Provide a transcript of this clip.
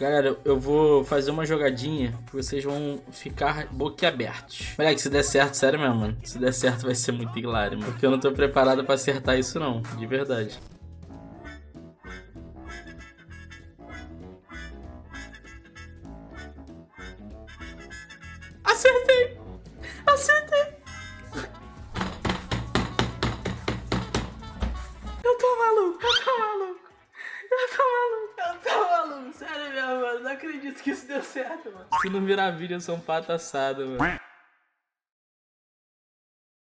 Galera, eu vou fazer uma jogadinha que vocês vão ficar boquiabertos. Moleque, se der certo, sério mesmo, mano. Se der certo vai ser muito hilário, mano. Porque eu não tô preparado pra acertar isso não, de verdade. Acertei! Acertei! Eu tô maluco. Eu tô maluco, eu tô maluco. Sério mesmo, mano. Não acredito que isso deu certo, mano. Se não virar vídeo, eu sou um pato assado, mano.